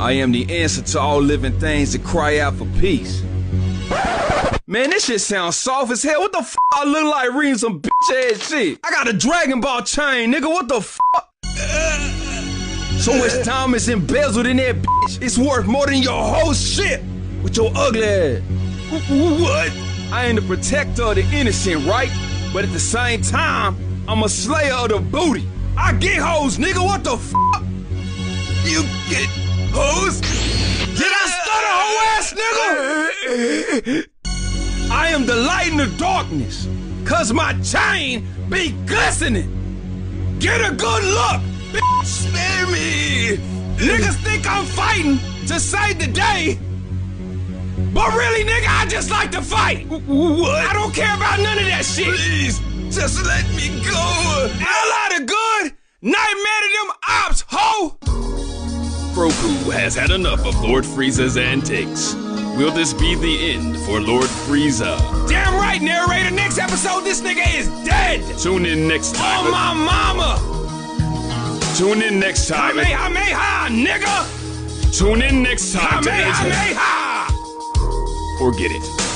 I am the answer to all living things that cry out for peace. Man, this shit sounds soft as hell. What the f I look like reading some bitch ass shit? I got a Dragon Ball chain, nigga. What the f? So much time is embezzled in that bitch. It's worth more than your whole shit with your ugly ass. What? I am the protector of the innocent, right? But at the same time, I'm a slayer of the booty. I get hoes, nigga. What the f? You get hoes? Did I stutter, hoe ass nigga? I am the light in the darkness, cause my chain be glistening. Get a good look, bitch. Spare me. Niggas think I'm fighting to save the day. But really, nigga, I just like to fight. What? I don't care about none of that shit. Please, just let me go. Hell out of good. Nightmare to them. Goku has had enough of Lord Frieza's antics. Will this be the end for Lord Frieza? Damn right, narrator. Next episode, this nigga is dead. Tune in next oh, time. Oh, my mama. Tune in next time. Kamehameha, nigga. Tune in next time. Kamehameha. Forget it.